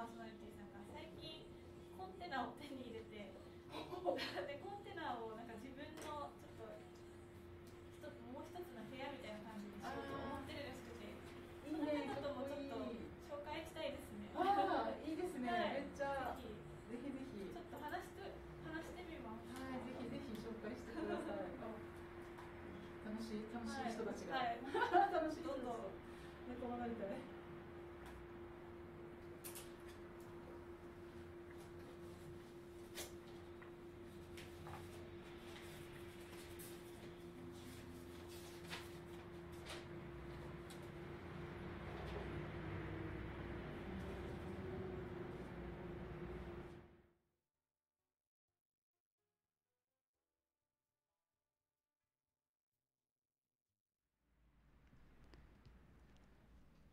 パーソナリティさんが最近コンテナを手に入れてでコ ンテナをなんか自分のちょっと一つもう一つの部屋みたいな感じにしようと思ってるらしくていいそのねこともちょっとかっこいい紹介したいですね。ああいいですね、はいめっちゃぜひぜひぜひちょっと話して話してみます。はいぜひぜひ紹介してください楽しい楽しい人たちが、はい、楽しい人たちどんどん仲間なりたい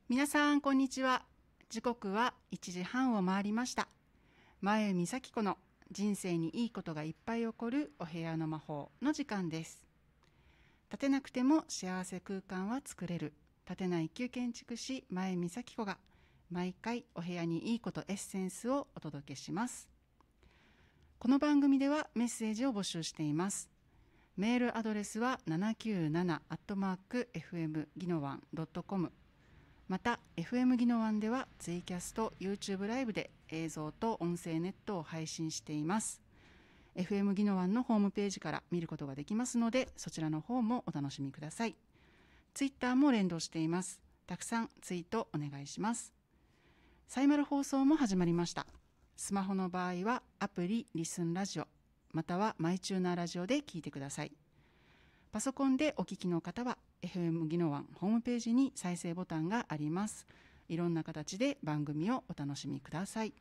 皆さんこんにちは。時刻は1時半を回りました。前海咲子の人生にいいことがいっぱい起こるお部屋の魔法の時間です。立てなくても幸せ空間は作れる。立てない一級建築士前海咲子が毎回お部屋にいいことエッセンスをお届けします。この番組ではメッセージを募集しています。メールアドレスは797アットマーク FM ギノワンドットコム。また FM ギノワンではツイキャスト YouTube ライブで映像と音声ネットを配信しています。FM ギノワンのホームページから見ることができますのでそちらの方もお楽しみください。ツイッターも連動しています。たくさんツイートお願いします。サイマル放送も始まりました。スマホの場合はアプリリスンラジオまたはマイチューナーラジオで聞いてください。パソコンでお聞きの方は FM ギノワンホームページに再生ボタンがあります。いろんな形で番組をお楽しみください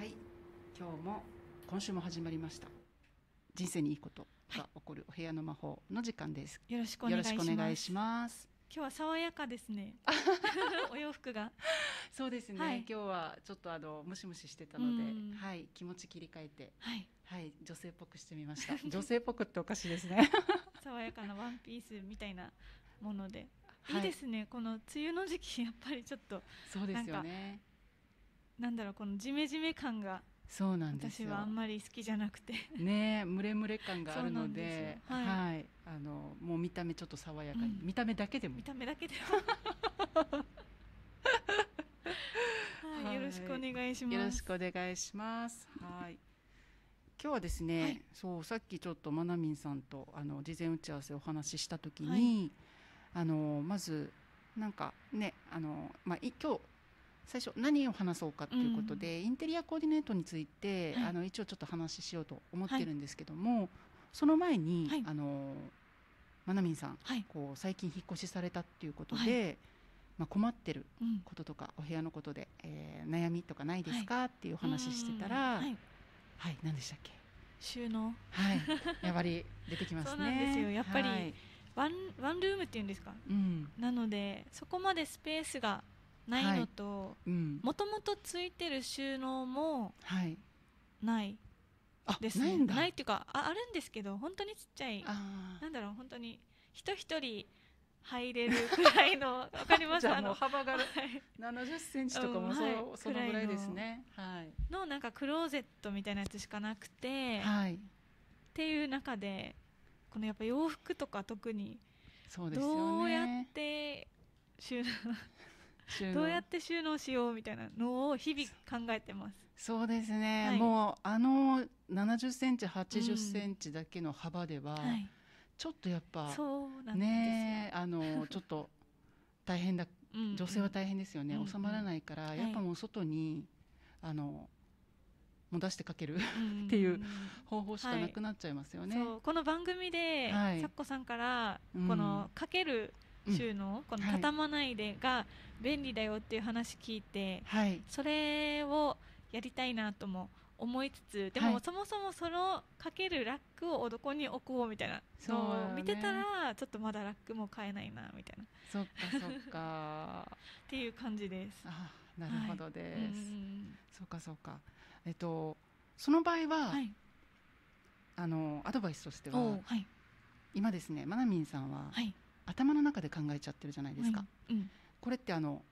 はい今日も今週も始まりました。人生にいいことが起こるお部屋の魔法の時間です、よろしくお願いします。今日は爽やかですね。お洋服が。そうですね、はい。今日はちょっとあのムシムシしてたので、うん。はい。気持ち切り替えてはい。はい。女性っぽくしてみました。女性っぽくっておかしいですね。爽やかなワンピースみたいなもので。はい。いいですね。この梅雨の時期やっぱりちょっとそうですよね。なんだろうこのジメジメ感がそうなんですよ。私はあんまり好きじゃなくて。ねムレムレ感があるのでそうなんですよ。は、はい。あのもう見た目ちょっと爽やかに、うん。見た目だけでも。見た目だけで ははいい、よろしくお願いします。よろしくお願いします。はい。今日はですね、はい。そうさっきちょっとまなみんさんとあの事前打ち合わせをお話ししたときに、あのまずなんかねあのまあい今日最初何を話そうかということで、インテリアコーディネートについて、はいあの一応ちょっと話ししようと思ってるんですけども、その前に、はいあのまなみんさんはい。こう最近引っ越しされたっていうことで、まあ困ってるうん。こととかお部屋のことで、えー悩みとかないですか、っていうお話ししてたら、うんはい、はい。何でしたっけ？収納。はい、やっぱり出てきますね。そうなんですよやっぱりはいワンワンルームっていうんですか？うん、なのでそこまでスペースがないのと、うん、もともとついてる収納もはい。ないあ、ですね。ないんだ。ないっていうかああるんですけど本当にちっちゃいなんだろう本当に人一人入れるくらいの わかります？ああの幅がはい70センチとかもそう、うんはいそのぐらいですね。はい。のなんかクローゼットみたいなやつしかなくて、っはい。ていう中でこのやっぱ洋服とか特にそうですよどうやっね。て収納どうやって収納しようみたいなのを日々考えてます。そうですね。はいもうあの70センチ、80センチだけの幅では、はい、ちょっとやっぱそうなんですよ。ねあのちょっと大変だ。うんうん女性は大変ですよね。うん収まらないから、いやっぱもう外にあのもう出してかけるうん っていう方法しかなくなっちゃいますよね。そうこの番組で、はいさっこさんからうんこのかけるうん収納、このはい畳まないでが便利だよっていう話聞いて、はい。それをやりたいなとも思いつつでも、はいそもそもそのかけるラックをどこに置こうみたいなそう見てたら、ちょっとまだラックも買えないなみたいなっそっかそっか。ていう感じです。あ、なるほどです。うんうんそうかそうか。えっとその場合は、うんはい、あのアドバイスとしてははい今ですね、まなみんさんは、はい頭の中で考えちゃってるじゃないですか。はいうん。これってあの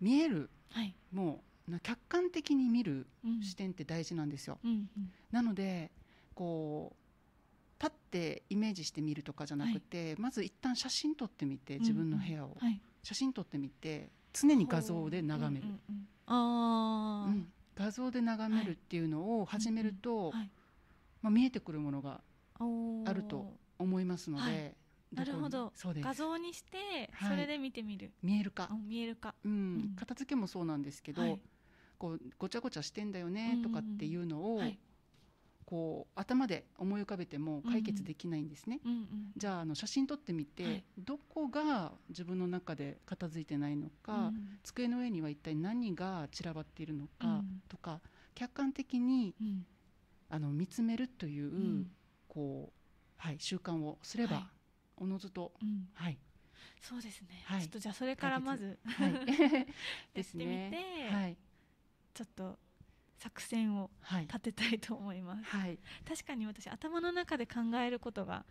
見えるはい。もうな客観的に見るうん視点って大事なんですよ。うんうんなのでこう立ってイメージしてみるとかじゃなくて、まず一旦写真撮ってみて自分の部屋を、はい。写真撮ってみて常に画像で眺める、うんうんうん。あー。うん。画像で眺めるっていうのを始めると、はい。まあ、見えてくるものがあると思いますので、はいなるほど。そうです。画像にしてはい。それで見てみる、見えるか。あ、見えるか。うん。うん。片付けもそうなんですけど、はい。こうごちゃごちゃしてんだよねとかっていうのを、はい。こう頭で思い浮かべても解決できないんですね。うんうんじゃああの写真撮ってみて、はい。どこが自分の中で片付いてないのか、うん。机の上には一体何が散らばっているのかうん。とか、客観的にうん。あの見つめるという、うん。こうはい習慣をすれば、はいおのずと。うん。はい。そうですね、はい。ちょっとじゃあそれからまずはい。やっですてみて、ねはい。ちょっと作戦をはい。立てたいと思います。はい。確かに私頭の中で考えることが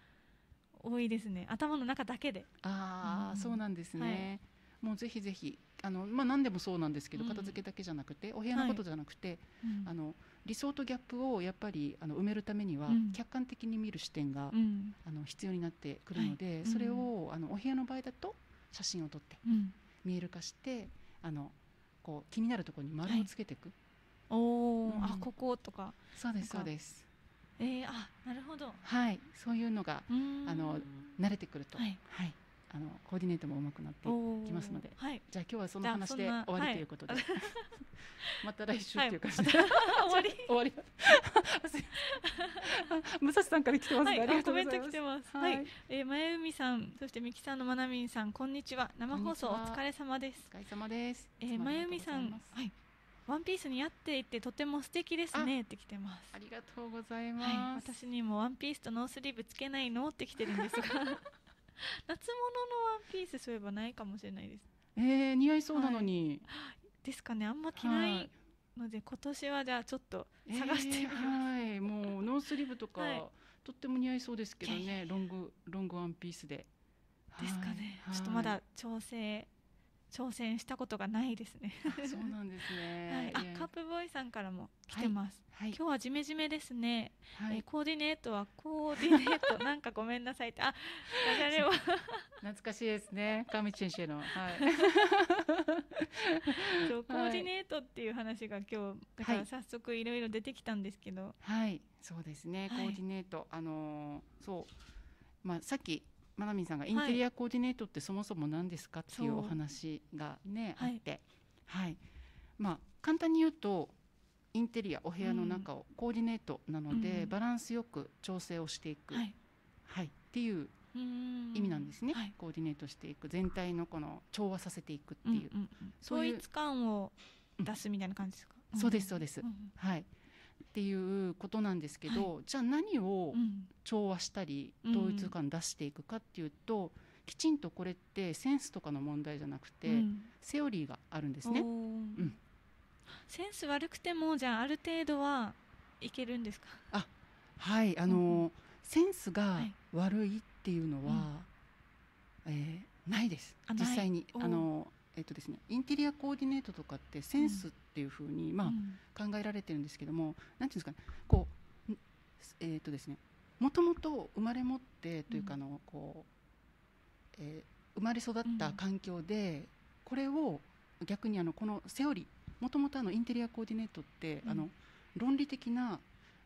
多いですね。頭の中だけで。ああ、うん。そうなんですね、もうぜひぜひあのまあ何でもそうなんですけど、うん。片付けだけじゃなくてお部屋のことじゃなくて、うん。あの理想とギャップをやっぱりあの埋めるためには、うん。客観的に見る視点が、うん。あの必要になってくるので、はい。それを、あのお部屋の場合だと写真を撮ってうん。見える化してあのこう気になるところに丸をつけていく、おー、うん。あこことか。そうですそうです。えー、あなるほど。はい。そういうのがあの慣れてくると、はいあのコーディネートも上手くなっておーきますので。はい。じゃあ今日はその話で終わりはいということで、また来週はいう感じで、終わり。終わり。武蔵さんから来てます、はい、ありがとコメントうございます。来てます。ははい。い、えー、まゆみさん、そしてみきさんのまなみんさん、こんにちは。生放送お疲れ様です。お疲れ様です。えー、まゆみさん、はい、ワンピースに合っていてとても素敵ですね。って来てます。ありがとうございはい、ます、私にもワンピースとノースリーブつけないの？って来てるんですが、夏物のワンピースそういえばないかもしれないです。えー、似合いそうなのに、ですかね、あんま着ないので、今年はじゃあちょっと探してみます。えーはい。もうノースリーブとか、はい。とっても似合いそうですけどね。ロングロングワンピースで。ですかね、はい。ちょっとまだ調整挑戦したことがないですね。あそうなんです はい。ね、いやあカップボーイさんからも来てます。はい。今日はジメジメですね、はい。えーコーディネートはコーディネート。なんかごめんなさいって。あダジャレは。懐かしいですね。上地先生の。はい。そうコーディネートっていう話が今日だかはい。ら早速いろいろ出てきたんですけど、はい。そうですね、はい。コーディネート。あのーそう。まあさっきまなみんさんがインテリアコーディネートってそもそも何ですかっていうお話がねあはい。って。はい。まあ簡単に言うとインテリアお部屋の中をコーディネートなので、うんバランスよく調整をしていく、はい。はい、っていう意味なんですね、はい。コーディネートしていく。全体のこの調和させていくっていう、うんうんうん。そういう統一感を出すみたいな感じですか、そうですそうです。んん。はいっていうことなんですけど、じゃあ何をうん。調和したりうん。統一感出していくかっていうと、きちんとこれってセンスとかの問題じゃなくて、うん。セオリーがあるんですね。センス悪くてもじゃあある程度はいけるんですか？はい。あの、うんセンスがはい。悪いっていうのは、うん。えーないです。実際に。おあのえっとですねインテリアコーディネートとかってセンスっていうふうに、まあうん考えられてるんですけどもなんていうんですかねこうんえっ、とですねもともと生まれ持ってというかあのこう、えー生まれ育った環境で、これを逆にあのこのセオリーもともとあのインテリアコーディネートって、うん。あの論理的な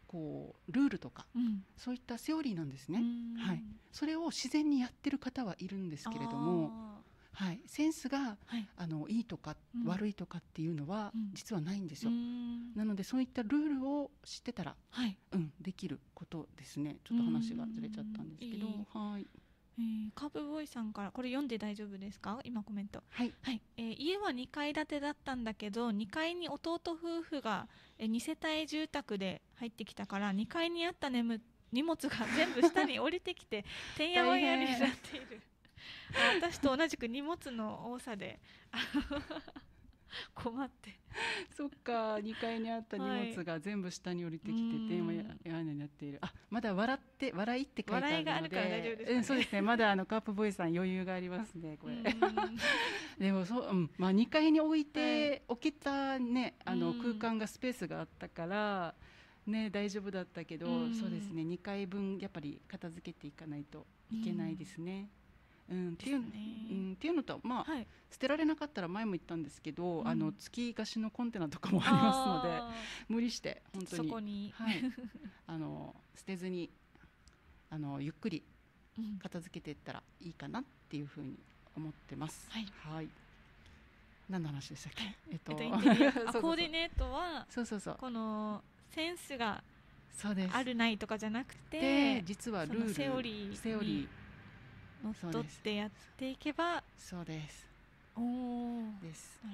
こうルールとかうん。そういったセオリーなんですね、うん。はい。それを自然にやってる方はいるんですけれども、はい、センスがはい。あのいいとか、うん。悪いとかっていうのはうん。実はないんですうよ、ん。なのでそういったルールを知ってたら、はい。うん、できることですね。ちょっと話がずれちゃったんですけど、はい、えーカープボーイさんからこれ読んで大丈夫ですか？今コメント。はい、はい、えー家は2階建てだったんだけど2階に弟夫婦が、え2世帯住宅で入ってきたから2階にあった眠荷物が全部下に降りてきて てんやわんやになっている。あ私と同じく荷物の多さであの 困って。そっか2階にあった荷物が全部下に降りてきてうん。て、まあや屋根になっている。あまだ笑って笑いって書いてあるので。笑いがあるから大丈夫ですかね。うん、そうですね。まだあのカープボーイさん余裕がありますねこれ、うん。でもそう、うん。まあ、2階に置いて、置けたねあのうん。空間がスペースがあったから、ね、大丈夫だったけど、うん。そうですね。2階分やっぱり片付けていかないといけないですね。うんっていうですね。うん、っていうのと、まあはい。捨てられなかったら前も言ったんですけど、うん。あの月貸しのコンテナとかもありますのであ無理してー本当に。そこに、はい、あの捨てずにあのゆっくりうん。片付けていったらいいかなっていうふうに思ってます。はい。何の話でしたっけ？えっえっと、コーディネートはそうそうそう。このセンスがそうです。あるないとかじゃなくでて実はそルールのセオリーセオリーにのっとってやっていけばそうです。おおなるです。ほ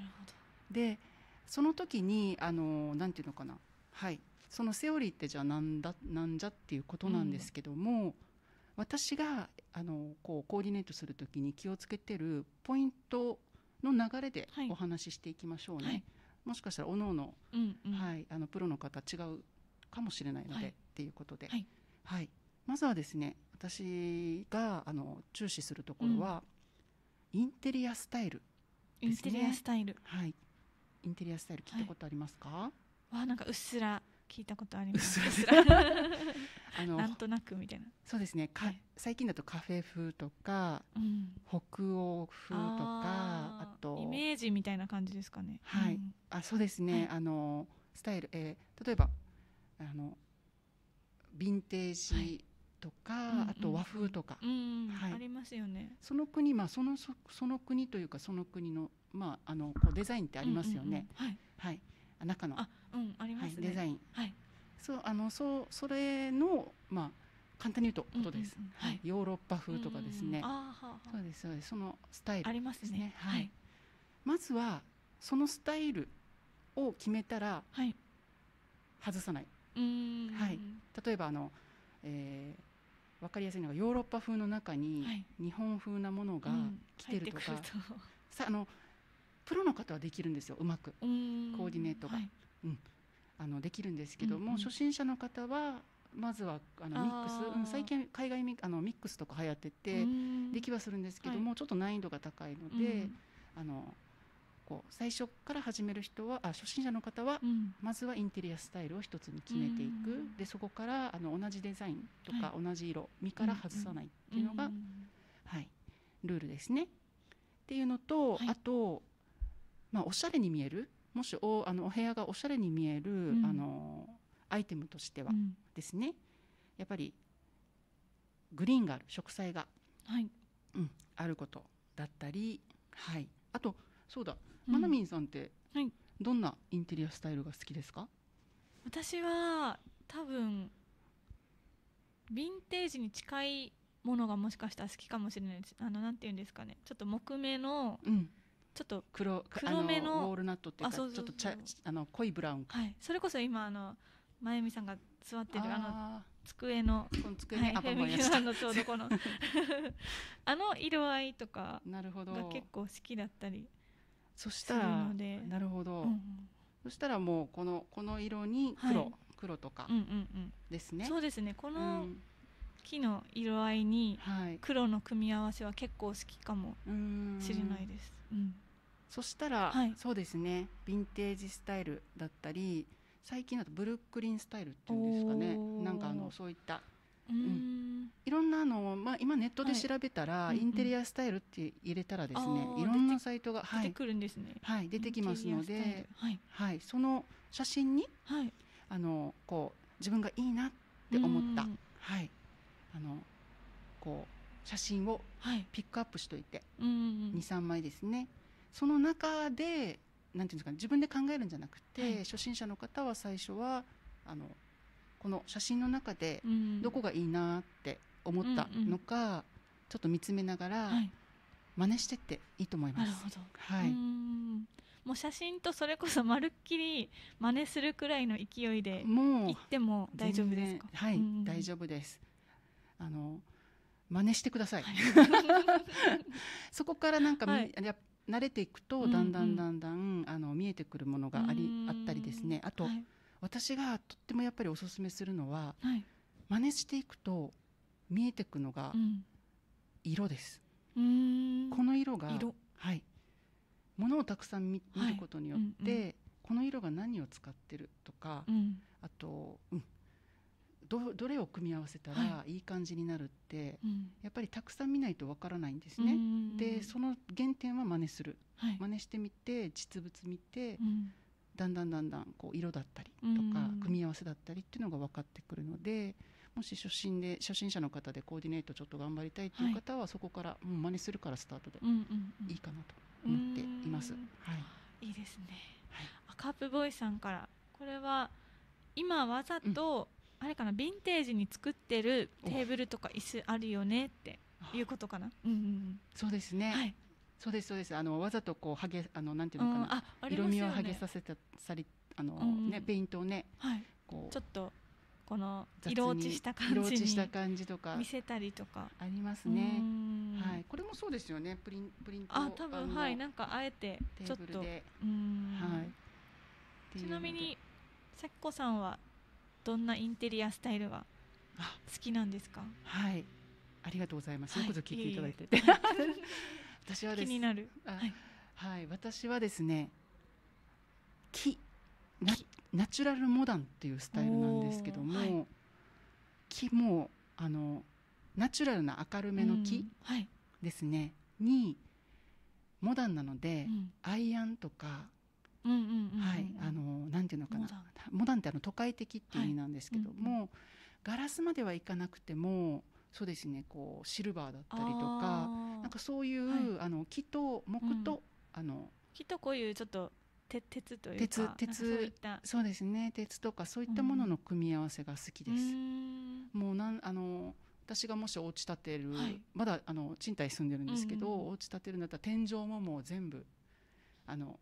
でその時にあのなんていうのかな。はい。そのセオリーってじゃあなんだなんじゃっていうことなんですけども、私があのこうコーディネートする時に気をつけてるポイントの流れではい。お話ししていきましょうね。はい。もしかしたらおのおのどうんうん。はい、あのプロの方違うかもしれないので、はい。っていうことで、はい。はいまずはですね私があの注視するところは、インテリアスタイル、インテリアスタイル。はい、インテリアスタイル聞いたことありますか、わあなんかうっすら聞いたことあります。うっすら。あのなんとなくみたいな、そうですね。か、はい。最近だとカフェ風とかうん、北欧風とかあーとイメージみたいな感じですかね。はい。うん。あそうですね、はい。あのスタイル、えー例えばあのヴィンテージとか、うんうん。あと和風とか、うん。はい。ありますよね。その国、まあ、そのそその国というかその国の,、まあ、あのこうデザインってありますよね、うんうんうん。はい、中の、はい。あうんありはい、ますね。デザイン。はい。そうあのそうそれの、まあ、簡単に言うとことです、うんうんうんはい。ヨーロッパ風とかですね、うんうんあーはあはあそうですそうです。そのスタイル。ありますね。ね。はい。まずはそのスタイルを決めたらはい。外さない。うーん。はい。例えばあの、えーわかりやすいのがヨーロッパ風の中にはい。日本風なものがうん。来てるとか、入ってくるさあのプロの方はできるんですようまく。コーディネートが。はい。あのできるんですけども、うんうん。初心者の方はまずはあのミックス。うん、最近海外ミあのミックスとか流行ってて、できはするんですけども、ちょっと難易度が高いのうん。で、あのこう最初から始める人はあ初心者の方はうん。まずはインテリアスタイルを一つに決めていく、うんでそこからあの同じデザインとかは同じ色身から外さないっていうのが、んはい、ルールですね。っていうのと、はい。あと、まあ、おしゃれに見えるもしおあのお部屋がおしゃれに見える、ん。あのアイテムとしてはうん。ですね。やっぱりグリーンがある植栽が、はい。うん、あることだったり、はい、あとそうだ、うんまなみんさんってはい。どんなインテリアスタイルが好きですか？私は多分ヴィンテージに近いものがもしかしたら好きかもしれないです。あのなんていうんですかね。ちょっと木目のうん。ちょっと黒黒めのウォールナットっていうかちょっと茶あの濃いブラウン。かはい。それこそ今あのまゆみさんが座ってるあのあ机のーこの机ね、はい、あフェミニュアンのちょうどこの。あの色合いとかが結構好きだったりそしたらなるほど、うんそしたらもうこのこの色に黒、はい。黒とかうんうんうん。ですね。そうですね。こうのん。木の色合いにはい。黒の組み合わせは結構好きかもしれないです。うん。そしたら、はい。そうですね。ヴィンテージスタイルだったり最近だとブルックリンスタイルっていうんですかね。なんかあのそういったいろんなあの、まあ、今ネットではい調べたら、うんうんインテリアスタイルって入れたらですねあーいろんなサイトが、はい。出てくるんですね。はい、出てきますのでル、はい。はい、その写真にはい。あのこう自分がいいなって思った、うん。はい、あのこう写真をはい。ピックアップしといてうんうん23枚ですね。その中でなんていうんですかね自分で考えるんじゃなくて、はい。初心者の方は最初はあのこの写真の中でうん。どこがいいなって思ったのか、ちょっと見つめながらはい。真似してっていいと思います。はい、もう写真とそれこそまるっきり真似するくらいの勢いでもう行っても大丈夫ですか？はい、うん。大丈夫です。あの真似してください、はい。そこからなんかみ、はい。や慣れていくとうんうん。だんだんだんだん、あの見えてくるものがありうん。あったりですね。あと、はい私がとってもやっぱりおすすめするのははい。真似していくと見えてくのがうん。色です、うーん。この色が色。はい。物をたくさん見ることによって、うんうこの色が何を使ってるとか、うん。あと、うん、どどれを組み合わせたらはい。い感じになるって、うん。やっぱりたくさん見ないとわからないんですね。うん。でその原点は真似する。はい。真似してみて実物見て、うんだんだんだんだんこう色だったりとうん。か、組み合わせだったりっていうのが分かってくるのでもし初心で初心者の方でコーディネートちょっと頑張りたいっていう方は、そこからもう真似するからスタートでいいかなと思っています。うん。はい。いいですね、はい。赤プボーイさんからこれは今わざと、あれかなヴィンテージに作ってるテーブルとか椅子あるよねっていうことかな？うんうんそうですね、そうですそうです。あのわざとこうはげあのなんていううんのかな、あありますよね。色味をはげさせたさりあの、うんねペイントをねはい。こうちょっとこの色落ちした感色落ちした感じとか。見せたりとか。ありますね。う。ん。はい、これもそうですよね。プリンプリントあ多分のはい。なんかあえてテちょっと。で、うん。はい。ちなみにさきこさんはどんなインテリアスタイルがあ。好きなんですか？はい、ありがとうございます。はいよくぞ聞いていただいて。い。えい私はです。気になる。あはい。はい、私はですね、木ナナチュラルモダンっていうスタイルなんですけども、はい。木もあのナチュラルな明るめの木うんはい。ですね、にモダンなので、うん。アイアンとか、うんうんうんうん。はい、あのなんていうのかな。モダン。モダンってあの都会的っていう意味なんですけども、ガラスまではいかなくてもそうですね。こうシルバーだったりとかなんかそういう、あの木と木と、うん。あのきっとこういうちょっと鉄鉄というか鉄鉄そうですね。鉄とかそういったものの組み合わせが好きです。うーん。もうなんあの私がもしお家建てる、はい。まだあの賃貸住んでるんですけど、うんうん。お家建てるんだったら天井ももう全部あの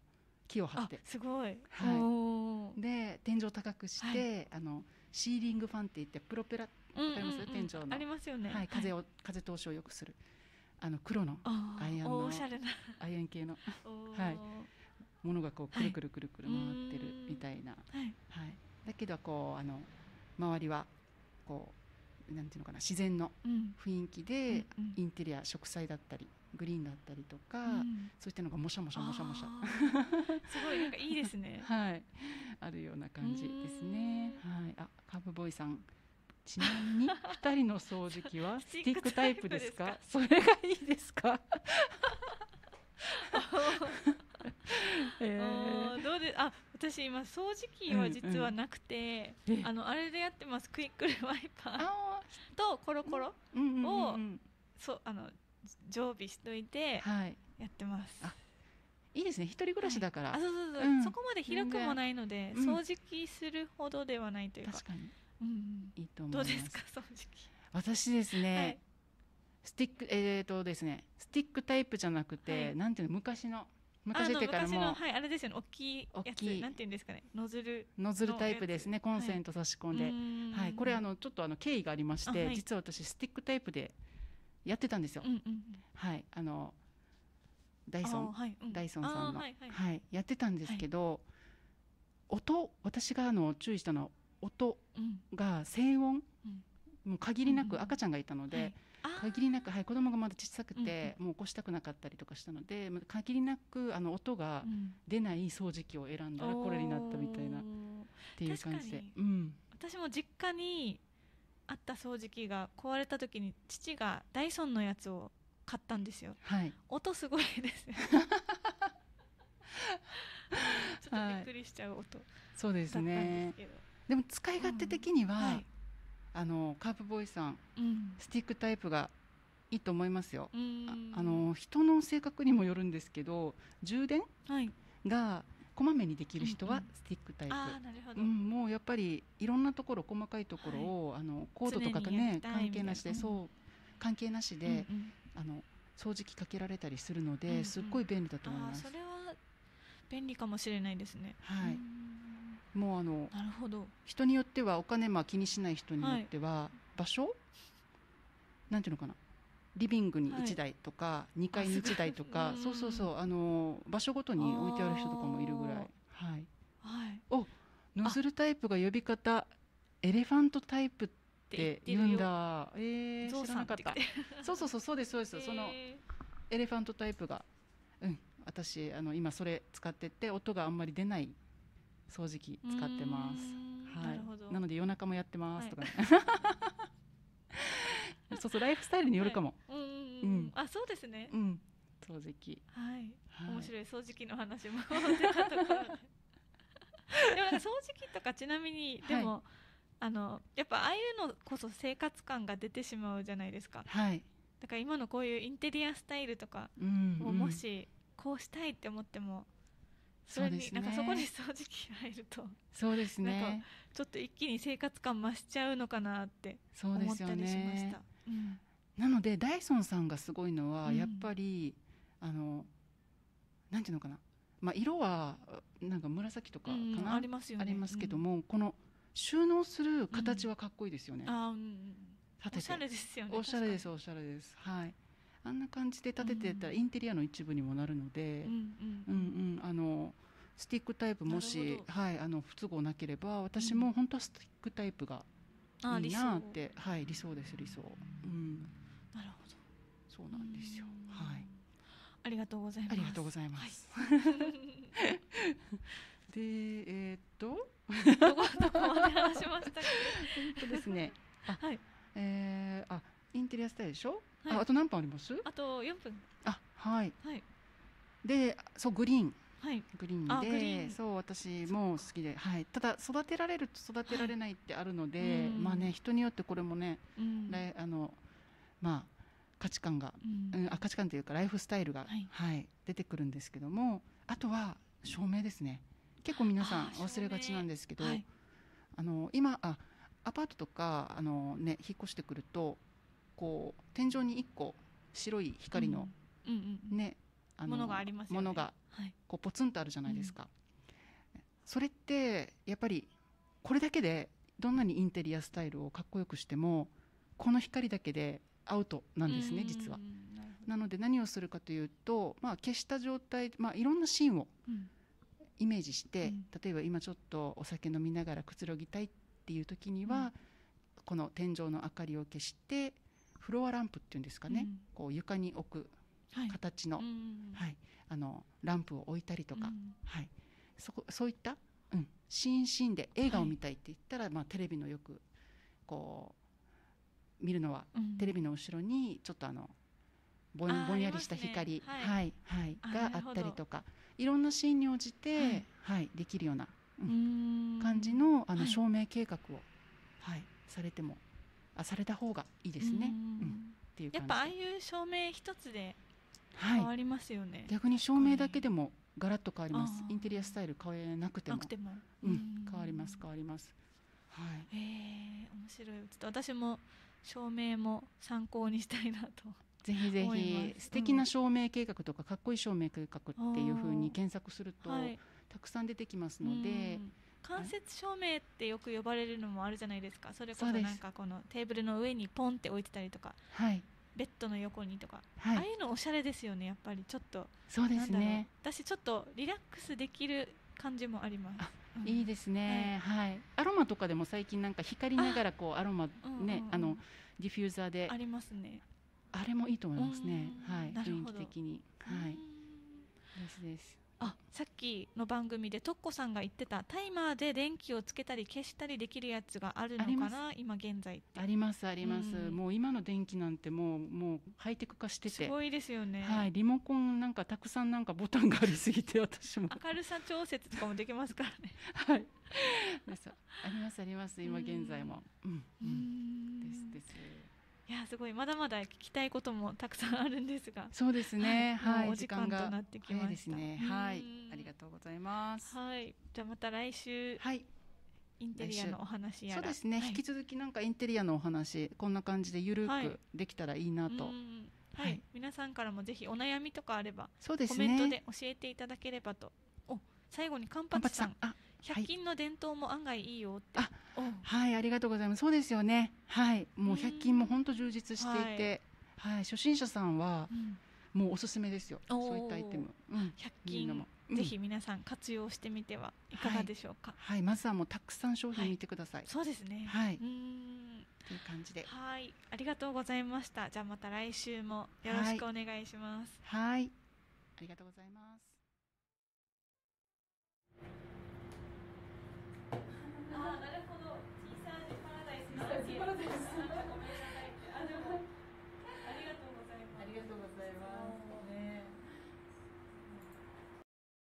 木を張っあてすごい、はい。で天井高くして、あのシーリングファンって言ってプロペラ、わかります？天井の。ありますよね。はい、風を、風通しを良くする。あの黒のアイアンの。アイアン系の。はい。ものがこうくはい。るくるくるくる回ってるうんみたいな、はい。はい、だけどこうあの周りはこうなんていうのかな自然のうん。雰囲気で、うんうん。インテリア植栽だったりグリーンだったりとか、うん。そういったのがもしゃもしゃもしゃもしゃ。すごいなんかいいですね。はい、あるような感じですね。はい、あ、カーブボーイさん。ちなみに二人の掃除機は スティックタイプですか？それがいいですか？えあーどうであ私今掃除機は実はなくて、うんうんあのあれでやってます。クイックルワイパーあとコロコロ、ー、うんうんうんをうん、そうあの常備しといてはい、やってます。あいいですね。一人暮らしだから、あそうそうそう、うん。そこまで広くもないので、掃除機するほどではないというか。確、かに。うんいいとうん、思います。どうですか掃除機、私ですね、はい。スティックえっ、とですね、スティックタイプじゃなくて、はい。なんていうの昔のあ昔ってからもはいあれですよね大きい大きい。なんていうんですかねノズルノズルタイプですね。コンセント差し込んで。うん。はい、これあのちょっとあの経緯がありまして、あはい。実は私スティックタイプでやってたんですよ。うんうんはい、あのダイあソン、はいうん。ダイソンさんの、あははいい。はいやってたんですけど、音私があの注意したのは音うん。が静音うん。もう限りなく赤ちゃんがいたので、限りなく、はい、子供がまだ小さくて、もう起こしたくなかったりとかしたのでまあ限りなくあの音がうん。出ない掃除機を選んだらこれになったみたいなっていう感じで。うん、私も実家にあった掃除機が壊れた時に父がダイソンのやつを買ったんですよ。はい、音すごいですよ。ちょっとびっくりしちゃう音だっそうですねでも使い勝手的には、はい。あのカープボーイさんうん。スティックタイプがいいと思いますよ、うん。ああの人の性格にもよるんですけど充電はい。がこまめにできる人はうんうん。スティックタイプ、ああなるほど、うん、もうやっぱりいろんなところ細かいところを、あのコードとかがね関係なしで、みたいなそう関係なしで、うんうん。あの掃除機かけられたりするので、うんうん。すっごい便利だと思います。それは便利かもしれないですね。はい。うんもうあのなるほど。人によってはお金まあ気にしない人によっては、場所？なんていうのかな？リビングにはい1台とか、2階に1台とかそうそうそうあの場所ごとに置いてある人とかもいるぐらい、はい、はい。ノズルタイプが呼び方エレファントタイプって言うんよだえー、知らなかった。そうそうそうそうですそうです、そのへエレファントタイプが。うん。私あの今それ使ってて音があんまり出ない掃除機ー使ってます。はい。なので夜中もやってます。とかね、は そうそうライフスタイルによるかも、うんうんううん。ん。あそうですね。うん。掃除機。はい。はい。面白い掃除機の話も。で。でも掃除機とかちなみにでも、あのやっぱああいうのこそ生活感が出てしまうじゃないですか。はい、だから今のこういうインテリアスタイルとかうんをもしこうしたいって思っても、それにそうですね。なんかそこに掃除機が入るとそうですなんねちょっと一気に生活感増しちゃうのかなって思ったりしましねた。うん。なのでダイソンさんがすごいのは、うん。やっぱりあのなんていうのかな、まあ、色はなんか紫とかかうんな、ありますよね。ありますけども、この収納する形はかっこいいですよね、うん。あーうんおしゃれですよねおしゃれです確おしゃれです。はいあんな感じで立ててたらうん。インテリアの一部にもなるのでうんうん。うんあのスティックタイプもしはいあの不都合なければ私も本当はスティックタイプがいいなってはい理想です理想。うん。なるほど。そうなんですよ。うん。はい。ありがとうございます。ありがとうございます、でえーっとどこどこまで話しましたっ えっとですね。けはい。えー、あインテリアスタイルでしょ、はい。ああと何分あります？あと4分。あはい。はい。でそうグリーン。はい。グリーンでそう私も好きで、はい、ただ育てられると育てられないってあるので、はい。うんまあね人によってこれもね、うん。あのまあ価値観が、うん。うん、あ価値観というかライフスタイルが、はい。はい出てくるんですけどもあとは照明ですね。結構皆さん忘れがちなんですけど、はい。あの今あアパートとかあの、ね、引っ越してくるとこう天井に1個白い光の、うん。うんうん。ねあのものがありますよね。ものがはい。こうポツンとあるじゃないですか、それってやっぱりこれだけでどんなにインテリアスタイルをかっこよくしてもこの光だけでアウトなんですねうん実は。なので何をするかというと、まあ、消した状態、まあ、いろんなシーンをうん。イメージして、うん。例えば今ちょっとお酒飲みながらくつろぎたいっていう時には、うん。この天井の明かりを消してフロアランプっていうんですかね、うん。こう床に置くはい。形の,、うん。はい、あのランプを置いたりとか、うん。はい、そこそういった、うん、シーンシーンで映画を見たいって言ったら、まあ、テレビのよくこう見るのはうん。テレビの後ろにちょっとあのぼんぼんやりしたありますね。光、はい。はい。はい。あがあったりとか。いろんなシーンに応じて、はい。はい。できるようなうーん。感じのあのはい。照明計画を、はい、されてもあされた方がいいですね、うん。うん。っていうやっぱああいう照明一つではい、変わりますよね、逆に照明だけでもガラッと変わります。インテリアスタイル変えなくても。ても、うん、変わります変わります。はい。えー、面白い。ちょっと私も照明も参考にしたいなと。ぜひぜひ素敵な照明計画とかかっこいい照明計画っていう風に検索するとはい。たくさん出てきますので、うん間接照明ってよく呼ばれるのもあるじゃないですか。それこそなんかこのテーブルの上にポンって置いてたりとかはい。ベッドの横にとか、はい。ああいうのおしゃれですよねやっぱりちょっと。そうですね。私ちょっとリラックスできる感じもあります。うん。いいですね。はい。アロマとかでも最近なんか光りながらこうアロマうんうんうん。ね、あのディフューザーで。ありますね。あれもいいと思いますね。うん。はい。雰囲気的に。はい。うん。ですです。あさっきの番組でトッコさんが言ってたタイマーで電気をつけたり消したりできるやつがあるのかな今現在ってありますあります。うんもう今の電気なんてもうもうハイテク化してて。すごいですよね、はい。リモコンなんかたくさんなんかボタンがありすぎて私も。明るさ調節とかもできますからね はい。ありますあります今現在も。うんううんん。ですです。いやすごい。まだまだ聞きたいこともたくさんあるんですが。そうですね。はい。お時間とが。なってきましたね。はい。うん。ありがとうございます。はい。じゃあまた来週はい。インテリアのお話やら。そうですね、はい。引き続きなんかインテリアのお話こんな感じでゆるはい。くできたらいいなと、うんははい。い、皆さんからもぜひお悩みとかあればそうですコメントねで教えていただければと。お最後にカンパチさん。チさん。あ100均の伝統も案外いいよって。あおはいありがとうございます。そうですよね。はい。もう100均も本当充実していて、はい。初心者さんはうん。もうおすすめですよ。そういったアイテム、うん、100見るのも。均、うん。ぜひ皆さん活用してみてはいかがでしょうか、はい。まずはもうたくさん商品見てください、そうですね。はい。うーんという感じで。はい。ありがとうございました。じゃあまた来週もよろしくお願いします、はい。ありがとうございます。あーなるほどティーサ